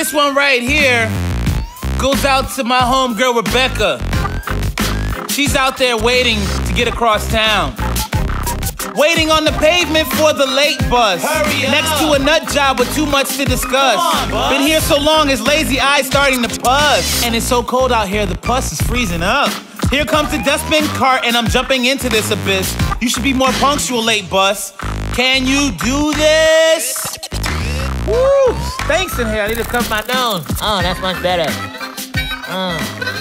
This one right here goes out to my homegirl Rebecca. She's out there waiting to get across town. Waiting on the pavement for the late bus. Hurry up. Next to a nut job with too much to discuss. On. Been here so long, his lazy eyes starting to pus. And it's so cold out here, the pus is freezing up. Here comes the dustbin cart, and I'm jumping into this abyss. You should be more punctual, late bus. Can you do this? Stinks in here. I need to cut my nose. Oh, that's much better. Mm.